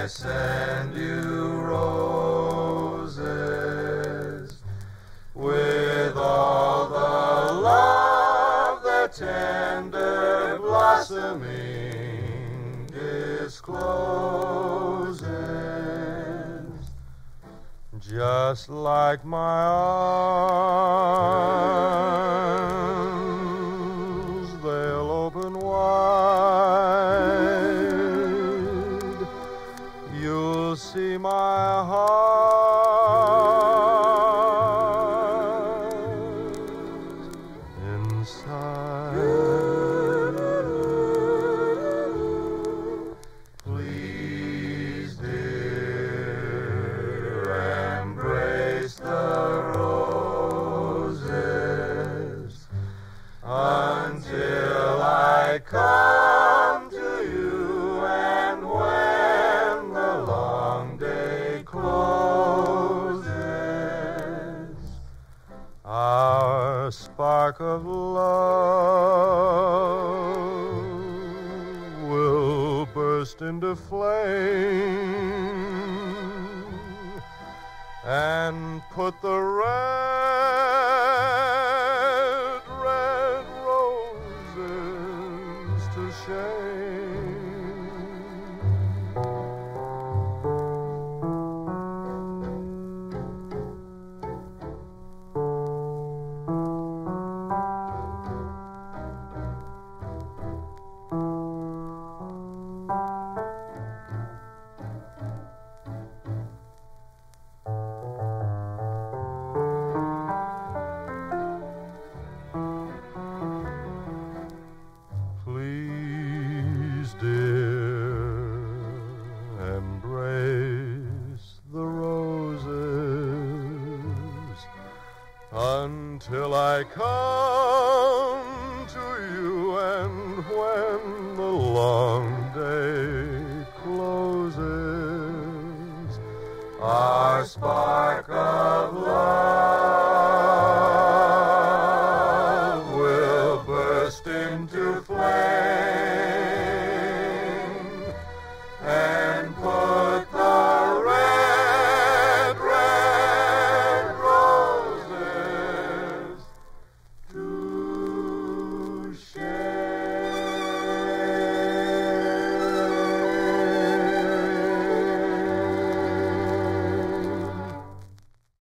I send you roses with all the love that tender blossoming discloses. Just like my arms inside our spark of love will burst into flame and put the red, until I come to you, and when the long day closes, our spark of love.